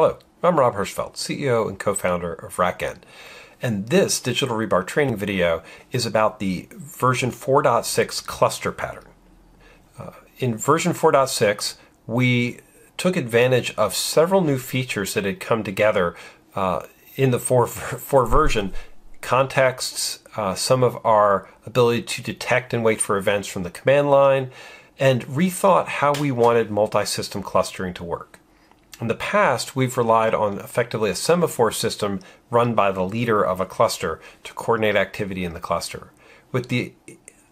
Hello, I'm Rob Hirschfeld, CEO and co-founder of RackN. And this digital rebar training video is about the version 4.6 cluster pattern. Uh, in version 4.6, we took advantage of several new features that had come together uh, in the 4, 4 version. Contexts, uh, some of our ability to detect and wait for events from the command line, and rethought how we wanted multi-system clustering to work. In the past, we've relied on effectively a semaphore system run by the leader of a cluster to coordinate activity in the cluster. With the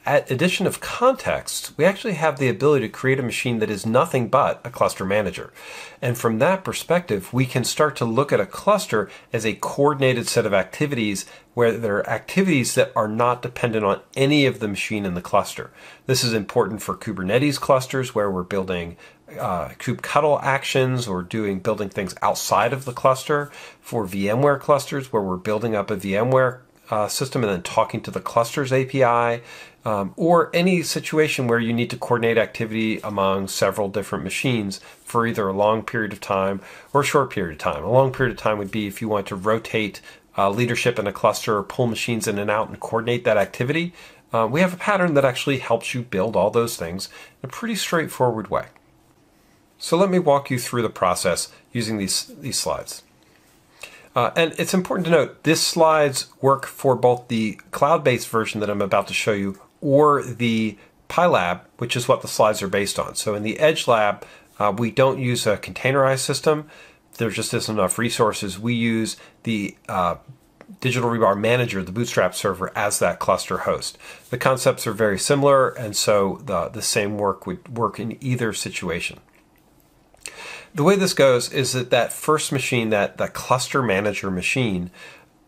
addition of context, we actually have the ability to create a machine that is nothing but a cluster manager. And from that perspective, we can start to look at a cluster as a coordinated set of activities where there are activities that are not dependent on any of the machine in the cluster. This is important for Kubernetes clusters where we're building uh, kubectl actions or doing building things outside of the cluster. For VMware clusters where we're building up a VMware uh, system and then talking to the clusters API, um, or any situation where you need to coordinate activity among several different machines for either a long period of time or a short period of time. A long period of time would be if you want to rotate uh, leadership in a cluster or pull machines in and out and coordinate that activity. Uh, we have a pattern that actually helps you build all those things in a pretty straightforward way. So let me walk you through the process using these, these slides. Uh, and it's important to note, this slides work for both the cloud-based version that I'm about to show you or the PyLab, which is what the slides are based on. So in the Edge Lab, uh, we don't use a containerized system. There just isn't enough resources. We use the uh, Digital Rebar Manager, the Bootstrap server, as that cluster host. The concepts are very similar, and so the, the same work would work in either situation the way this goes is that that first machine, that, that cluster manager machine,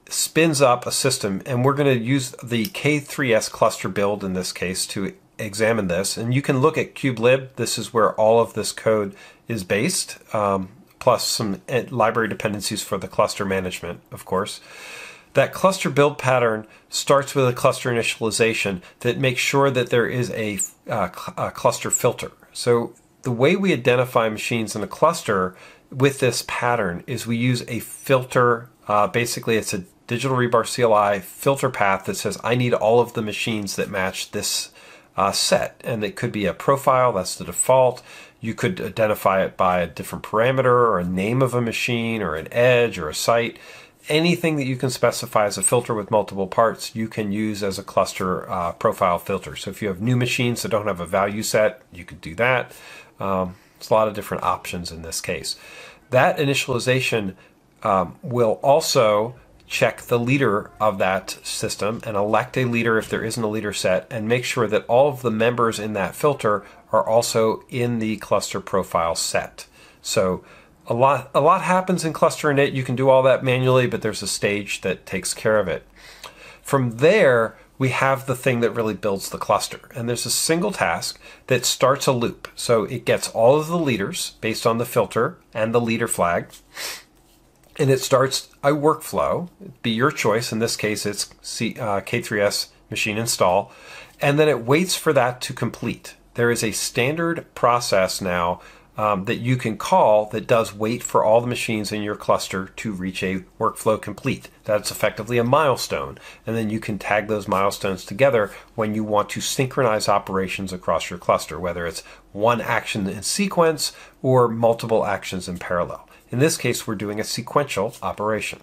spins up a system, and we're going to use the K3S cluster build in this case to examine this. And you can look at kubelib. This is where all of this code is based, um, plus some eh, library dependencies for the cluster management, of course. That cluster build pattern starts with a cluster initialization that makes sure that there is a, uh, a cluster filter. So the way we identify machines in a cluster with this pattern is we use a filter. Uh, basically, it's a digital rebar CLI filter path that says I need all of the machines that match this uh, set. And it could be a profile, that's the default. You could identify it by a different parameter or a name of a machine or an edge or a site. Anything that you can specify as a filter with multiple parts, you can use as a cluster uh, profile filter. So if you have new machines that don't have a value set, you could do that. Um, a lot of different options in this case. That initialization um, will also check the leader of that system and elect a leader if there isn't a leader set and make sure that all of the members in that filter are also in the cluster profile set. So a lot a lot happens in cluster init. You can do all that manually, but there's a stage that takes care of it. From there, we have the thing that really builds the cluster. And there's a single task that starts a loop. So it gets all of the leaders based on the filter and the leader flag. And it starts a workflow. It'd be your choice. In this case, it's C, uh, K3S machine install. And then it waits for that to complete. There is a standard process now um, that you can call that does wait for all the machines in your cluster to reach a workflow complete. That's effectively a milestone. And then you can tag those milestones together when you want to synchronize operations across your cluster, whether it's one action in sequence or multiple actions in parallel. In this case, we're doing a sequential operation.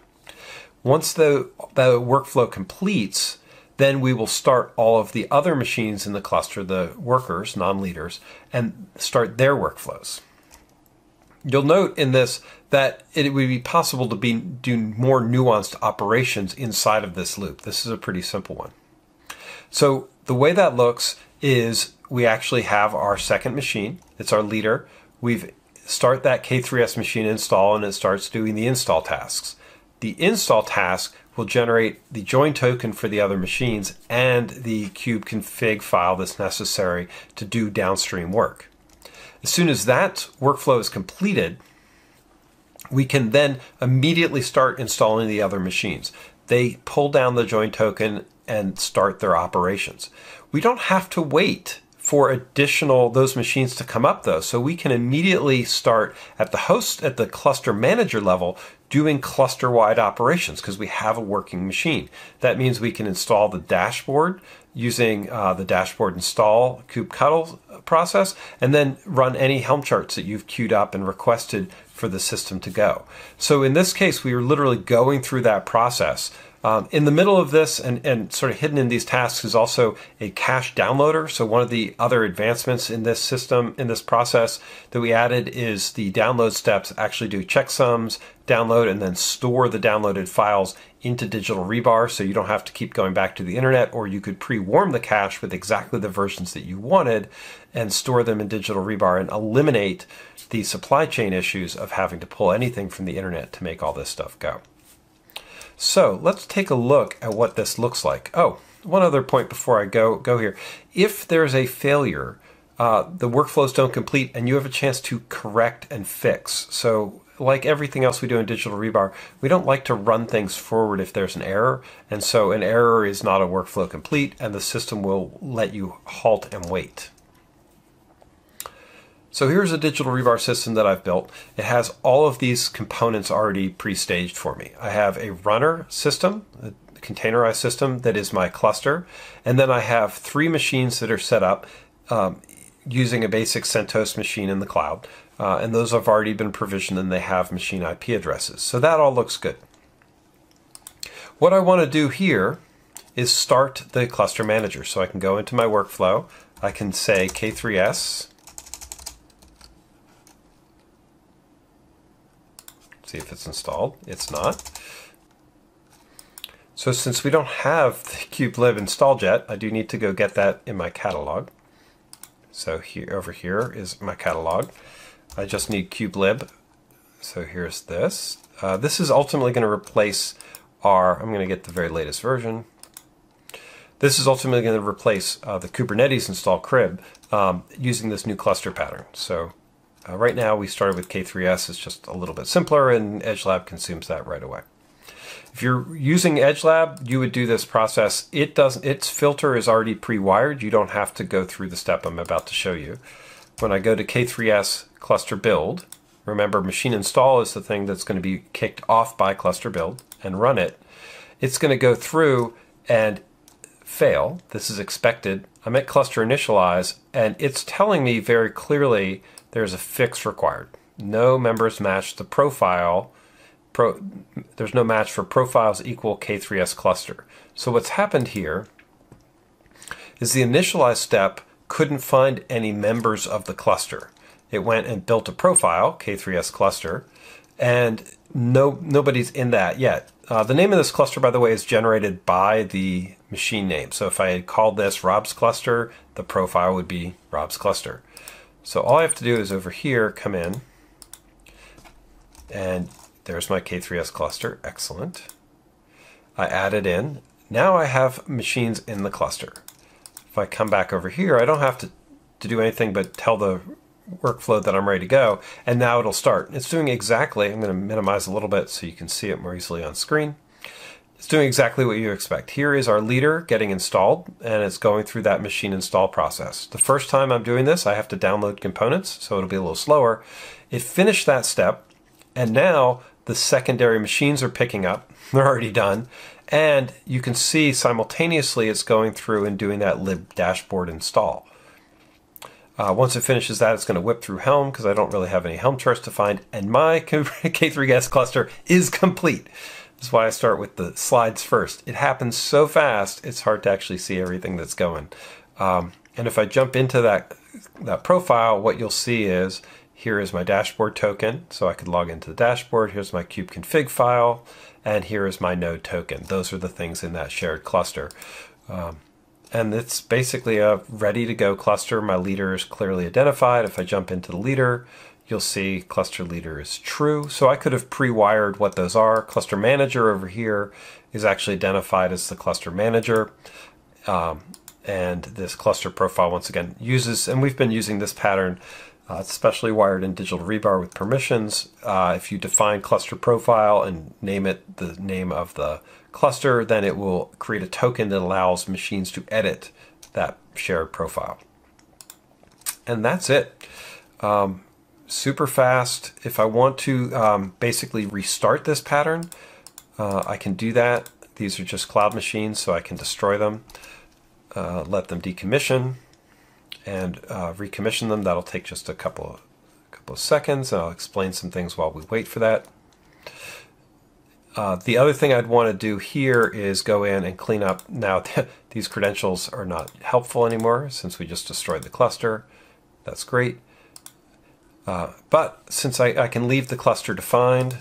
Once the, the workflow completes, then we will start all of the other machines in the cluster, the workers, non-leaders, and start their workflows. You'll note in this that it would be possible to be do more nuanced operations inside of this loop. This is a pretty simple one. So the way that looks is we actually have our second machine. It's our leader. We've start that K3S machine install and it starts doing the install tasks. The install task will generate the join token for the other machines and the kube config file that's necessary to do downstream work. As soon as that workflow is completed, we can then immediately start installing the other machines. They pull down the join token and start their operations. We don't have to wait for additional those machines to come up though. So we can immediately start at the host at the cluster manager level doing cluster wide operations because we have a working machine. That means we can install the dashboard using uh, the dashboard install kubectl process and then run any Helm charts that you've queued up and requested for the system to go. So in this case, we are literally going through that process um, in the middle of this and, and sort of hidden in these tasks is also a cache downloader. So one of the other advancements in this system, in this process that we added is the download steps actually do checksums, download, and then store the downloaded files into Digital Rebar so you don't have to keep going back to the internet or you could pre-warm the cache with exactly the versions that you wanted and store them in Digital Rebar and eliminate the supply chain issues of having to pull anything from the internet to make all this stuff go. So let's take a look at what this looks like. Oh, one other point before I go go here. If there's a failure, uh, the workflows don't complete, and you have a chance to correct and fix. So like everything else we do in Digital Rebar, we don't like to run things forward if there's an error. And so an error is not a workflow complete, and the system will let you halt and wait. So here's a digital rebar system that I've built. It has all of these components already pre-staged for me. I have a runner system, a containerized system that is my cluster, and then I have three machines that are set up um, using a basic CentOS machine in the cloud. Uh, and those have already been provisioned and they have machine IP addresses. So that all looks good. What I want to do here is start the cluster manager. So I can go into my workflow. I can say K3S see if it's installed. It's not. So since we don't have the kubelib installed yet, I do need to go get that in my catalog. So here, over here is my catalog. I just need kubelib. So here's this. Uh, this is ultimately going to replace our, I'm going to get the very latest version. This is ultimately going to replace uh, the Kubernetes install crib um, using this new cluster pattern. So uh, right now we started with K3S, it's just a little bit simpler and EdgeLab consumes that right away. If you're using EdgeLab, you would do this process. It doesn't, its filter is already pre-wired. You don't have to go through the step I'm about to show you. When I go to K3S cluster build, remember machine install is the thing that's going to be kicked off by cluster build and run it. It's going to go through and fail. This is expected. I'm at cluster initialize and it's telling me very clearly there's a fix required. No members match the profile. Pro, there's no match for profiles equal K3S cluster. So what's happened here is the initialize step couldn't find any members of the cluster. It went and built a profile, K3S cluster, and no nobody's in that yet. Uh, the name of this cluster, by the way, is generated by the machine name. So if I had called this Rob's cluster, the profile would be Rob's cluster. So all I have to do is over here come in and there's my K3S cluster. Excellent. I add it in. Now I have machines in the cluster. If I come back over here, I don't have to, to do anything but tell the workflow that I'm ready to go. And now it'll start. It's doing exactly, I'm going to minimize a little bit so you can see it more easily on screen. It's doing exactly what you expect. Here is our leader getting installed and it's going through that machine install process. The first time I'm doing this, I have to download components, so it'll be a little slower. It finished that step and now the secondary machines are picking up. They're already done. And you can see simultaneously it's going through and doing that lib dashboard install. Uh, once it finishes that, it's going to whip through Helm because I don't really have any Helm charts to find. And my K3S cluster is complete. That's why I start with the slides first. It happens so fast, it's hard to actually see everything that's going. Um, and if I jump into that, that profile, what you'll see is here is my dashboard token. So I could log into the dashboard. Here's my kubeconfig file. And here is my node token. Those are the things in that shared cluster. Um, and it's basically a ready to go cluster. My leader is clearly identified. If I jump into the leader, you'll see cluster leader is true. So I could have pre-wired what those are. Cluster manager over here is actually identified as the cluster manager. Um, and this cluster profile once again uses, and we've been using this pattern, uh, especially wired in digital rebar with permissions. Uh, if you define cluster profile and name it the name of the cluster, then it will create a token that allows machines to edit that shared profile. And that's it. Um, super fast. If I want to um, basically restart this pattern, uh, I can do that. These are just cloud machines, so I can destroy them, uh, let them decommission, and uh, recommission them. That'll take just a couple of, couple of seconds, and I'll explain some things while we wait for that. Uh, the other thing I'd want to do here is go in and clean up. Now, these credentials are not helpful anymore since we just destroyed the cluster. That's great. Uh, but since I, I, can leave the cluster defined,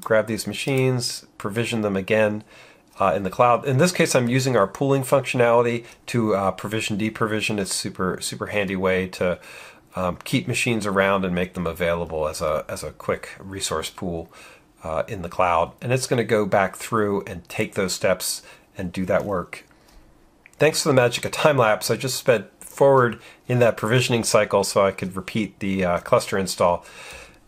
grab these machines, provision them again uh, in the cloud. In this case, I'm using our pooling functionality to uh, provision deprovision. It's super super handy way to um, keep machines around and make them available as a as a quick resource pool uh, in the cloud. And it's going to go back through and take those steps and do that work. Thanks to the magic of time lapse, I just sped forward in that provisioning cycle so I could repeat the uh, cluster install.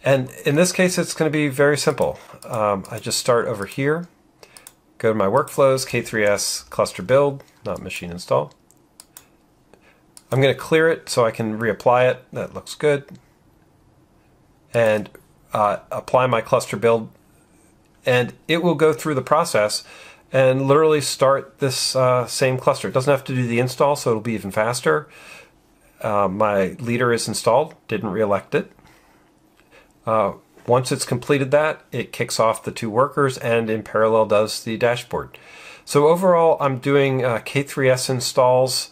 And in this case, it's going to be very simple. Um, I just start over here, go to my workflows, K3S cluster build, not machine install. I'm going to clear it so I can reapply it. That looks good. And uh, apply my cluster build and it will go through the process and literally start this uh, same cluster. It doesn't have to do the install, so it'll be even faster. Uh, my leader is installed, didn't re-elect it. Uh, once it's completed that, it kicks off the two workers and in parallel does the dashboard. So overall, I'm doing uh, K3S installs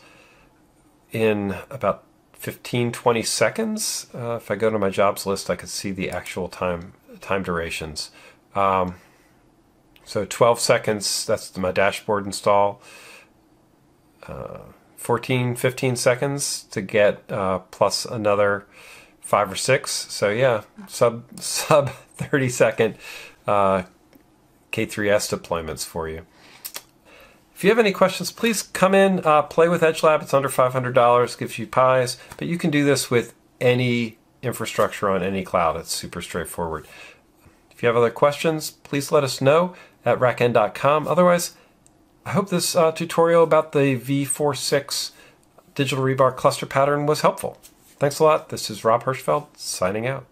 in about 15, 20 seconds. Uh, if I go to my jobs list, I could see the actual time time durations. Um, so 12 seconds, that's my dashboard install. Uh, 14, 15 seconds to get uh, plus another five or six. So yeah, sub sub 30 second uh, K3S deployments for you. If you have any questions, please come in, uh, play with EdgeLab. It's under $500, gives you pies, but you can do this with any infrastructure on any cloud. It's super straightforward. If you have other questions, please let us know at rackn.com. Otherwise, I hope this uh, tutorial about the V46 digital rebar cluster pattern was helpful. Thanks a lot. This is Rob Hirschfeld signing out.